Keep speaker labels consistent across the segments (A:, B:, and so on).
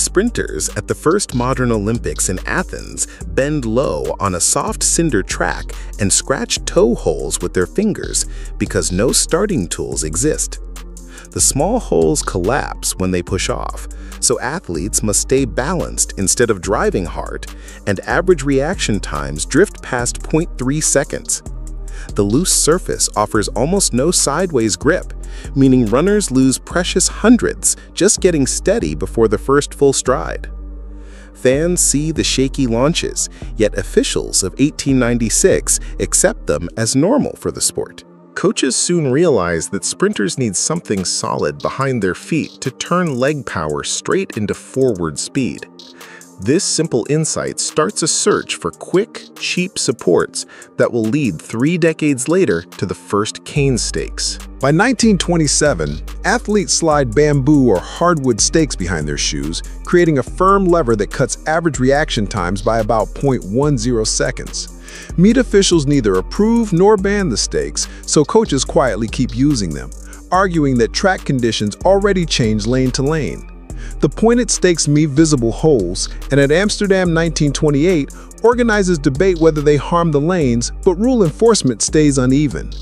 A: Sprinters at the first modern Olympics in Athens bend low on a soft cinder track and scratch toe holes with their fingers because no starting tools exist. The small holes collapse when they push off, so athletes must stay balanced instead of driving hard, and average reaction times drift past 0.3 seconds. The loose surface offers almost no sideways grip, meaning runners lose precious hundreds just getting steady before the first full stride. Fans see the shaky launches, yet officials of 1896 accept them as normal for the sport. Coaches soon realize that sprinters need something solid behind their feet to turn leg power straight into forward speed. This simple insight starts a search for quick, cheap supports that will lead three decades later to the first cane stakes.
B: By 1927, athletes slide bamboo or hardwood stakes behind their shoes, creating a firm lever that cuts average reaction times by about 0.10 seconds. Meet officials neither approve nor ban the stakes, so coaches quietly keep using them, arguing that track conditions already change lane to lane. The pointed stakes meet visible holes, and at Amsterdam 1928, organizers debate whether they harm the lanes, but rule enforcement stays uneven.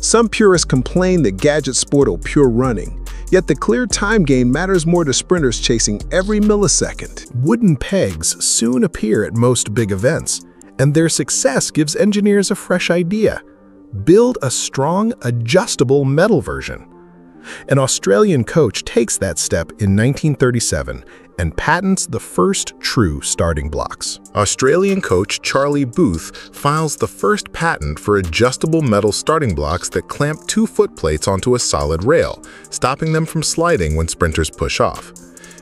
B: Some purists complain that gadgets spoil pure running, yet the clear time gain matters more to sprinters chasing every millisecond.
C: Wooden pegs soon appear at most big events, and their success gives engineers a fresh idea. Build a strong, adjustable metal version. An Australian coach takes that step in 1937 and patents the first true starting blocks.
A: Australian coach Charlie Booth files the first patent for adjustable metal starting blocks that clamp two foot plates onto a solid rail, stopping them from sliding when sprinters push off.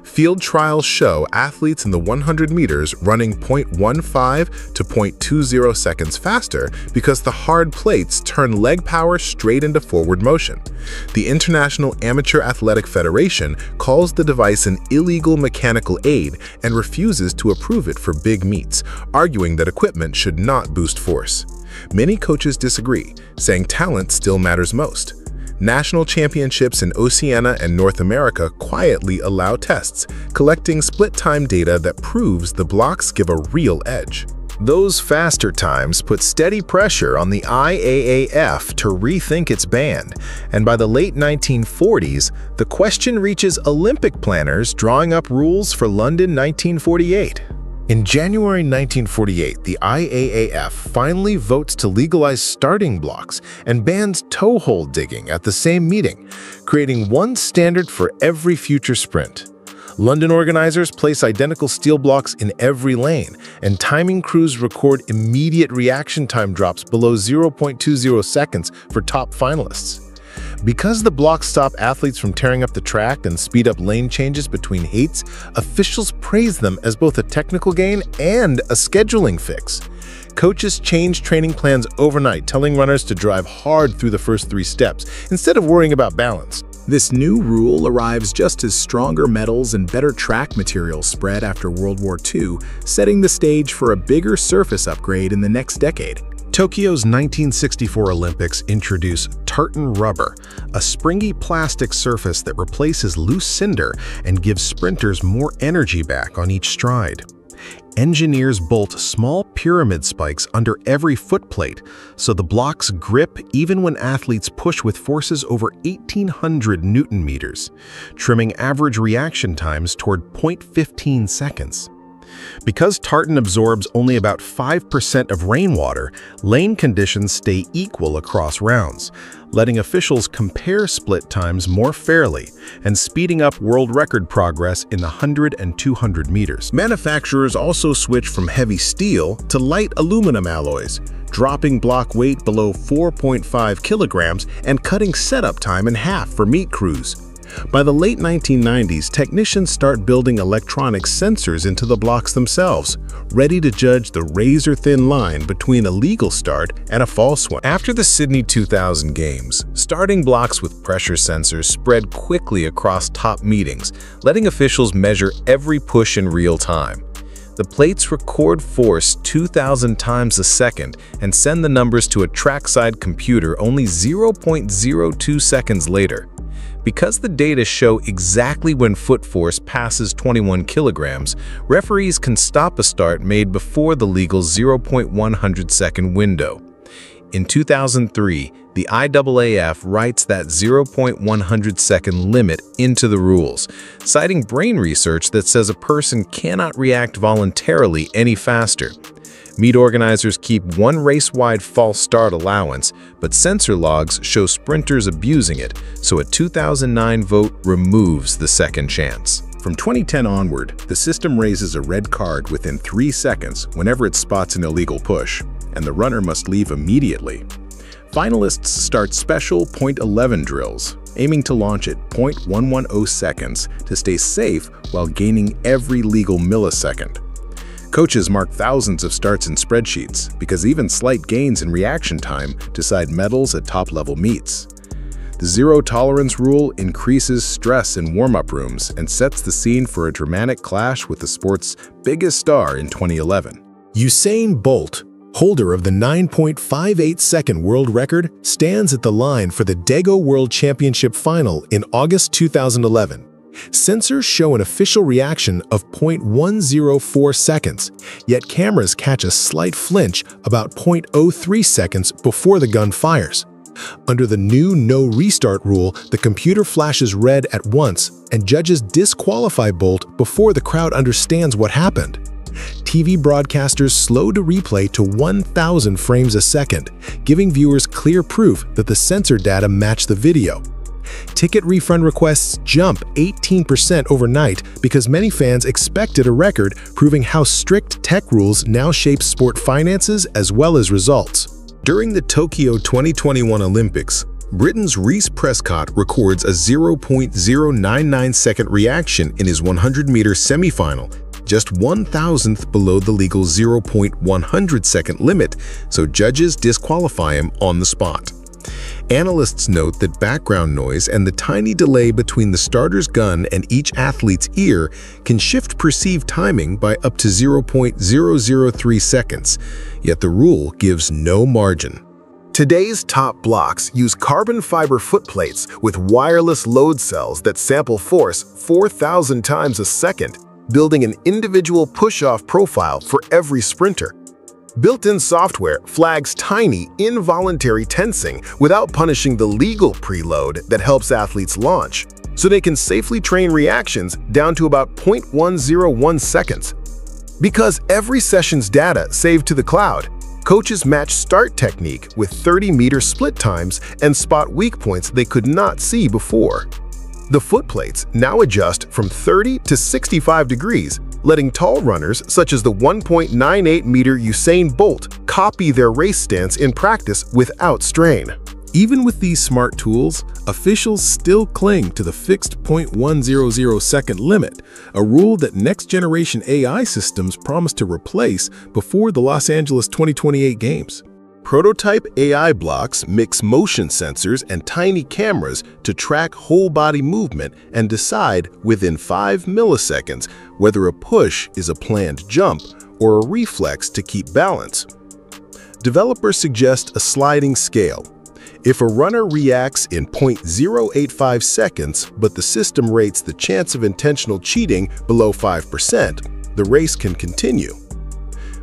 A: Field trials show athletes in the 100 meters running 0.15 to 0.20 seconds faster because the hard plates turn leg power straight into forward motion. The International Amateur Athletic Federation calls the device an illegal mechanical aid and refuses to approve it for big meets, arguing that equipment should not boost force. Many coaches disagree, saying talent still matters most. National championships in Oceania and North America quietly allow tests, collecting split-time data that proves the blocks give a real edge.
C: Those faster times put steady pressure on the IAAF to rethink its ban, and by the late 1940s, the question reaches Olympic planners drawing up rules for London 1948. In January 1948, the IAAF finally votes to legalize starting blocks and bans toe hole digging at the same meeting, creating one standard for every future sprint. London organizers place identical steel blocks in every lane, and timing crews record immediate reaction time drops below 0.20 seconds for top finalists. Because the blocks stop athletes from tearing up the track and speed up lane changes between heats, officials praise them as both a technical gain and a scheduling fix. Coaches change training plans overnight, telling runners to drive hard through the first three steps, instead of worrying about balance.
D: This new rule arrives just as stronger metals and better track materials spread after World War II, setting the stage for a bigger surface upgrade in the next decade.
C: Tokyo's 1964 Olympics introduce tartan rubber, a springy plastic surface that replaces loose cinder and gives sprinters more energy back on each stride. Engineers bolt small pyramid spikes under every footplate, so the blocks grip even when athletes push with forces over 1800 newton meters, trimming average reaction times toward 0.15 seconds. Because tartan absorbs only about 5% of rainwater, lane conditions stay equal across rounds, letting officials compare split times more fairly and speeding up world record progress in the 100 and 200 meters. Manufacturers also switch from heavy steel to light aluminum alloys, dropping block weight below 4.5 kilograms and cutting setup time in half for meet crews. By the late 1990s, technicians start building electronic sensors into the blocks themselves, ready to judge the razor-thin line between a legal start and a false one. After the Sydney 2000 Games, starting blocks with pressure sensors spread quickly across top meetings, letting officials measure every push in real time. The plates record force 2,000 times a second and send the numbers to a trackside computer only 0.02 seconds later.
E: Because the data show exactly when foot force passes 21 kilograms, referees can stop a start made before the legal 0.100 second window. In 2003, the IAAF writes that 0.100 second limit into the rules, citing brain research that says a person cannot react voluntarily any faster. Meet organizers keep one race-wide false start allowance, but sensor logs show sprinters abusing it, so a 2009 vote removes the second chance.
D: From 2010 onward, the system raises a red card within three seconds whenever it spots an illegal push, and the runner must leave immediately. Finalists start special .11 drills, aiming to launch at .110 seconds to stay safe while gaining every legal millisecond. Coaches mark thousands of starts in spreadsheets because even slight gains in reaction time decide medals at top-level meets. The zero-tolerance rule increases stress in warm-up rooms and sets the scene for a dramatic clash with the sport's biggest star in 2011.
C: Usain Bolt, holder of the 9.58-second world record, stands at the line for the Daegu World Championship Final in August 2011. Sensors show an official reaction of 0.104 seconds, yet cameras catch a slight flinch about 0.03 seconds before the gun fires. Under the new no restart rule, the computer flashes red at once and judges disqualify Bolt before the crowd understands what happened. TV broadcasters slow to replay to 1,000 frames a second, giving viewers clear proof that the sensor data match the video ticket refund requests jump 18% overnight because many fans expected a record, proving how strict tech rules now shape sport finances as well as results. During the Tokyo 2021 Olympics, Britain's Reece Prescod records a 0.099 second reaction in his 100-meter semifinal, just one thousandth below the legal 0.100 second limit, so judges disqualify him on the spot. Analysts note that background noise and the tiny delay between the starter's gun and each athlete's ear can shift perceived timing by up to 0.003 seconds, yet the rule gives no margin.
A: Today's top blocks use carbon fiber footplates with wireless load cells that sample force 4,000 times a second, building an individual push-off profile for every sprinter. Built-in software flags tiny, involuntary tensing without punishing the legal preload that helps athletes launch, so they can safely train reactions down to about 0.101 seconds. Because every session's data saved to the cloud, coaches match start technique with 30-meter split times and spot weak points they could not see before. The footplates now adjust from 30 to 65 degrees letting tall runners such as the 1.98-meter Usain Bolt copy their race stance in practice without strain.
C: Even with these smart tools, officials still cling to the fixed 0.100 second limit, a rule that next-generation AI systems promise to replace before the Los Angeles 2028 Games.
A: Prototype AI blocks mix motion sensors and tiny cameras to track whole-body movement and decide within 5 milliseconds whether a push is a planned jump or a reflex to keep balance. Developers suggest a sliding scale. If a runner reacts in 0.085 seconds but the system rates the chance of intentional cheating below 5%, the race can continue.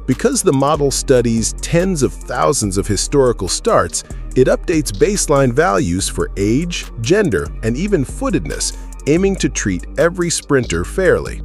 A: Because the model studies tens of thousands of historical starts, it updates baseline values for age, gender, and even footedness, aiming to treat every sprinter fairly.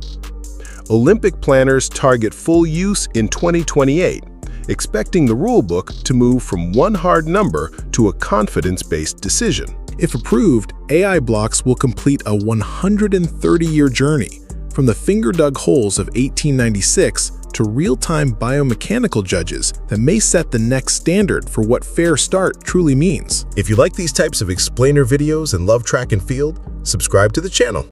A: Olympic planners target full use in 2028, expecting the rulebook to move from one hard number to a confidence-based decision.
C: If approved, AI blocks will complete a 130-year journey, from the finger-dug holes of 1896 to real-time biomechanical judges that may set the next standard for what fair start truly means.
A: If you like these types of explainer videos and love track and field, subscribe to the channel.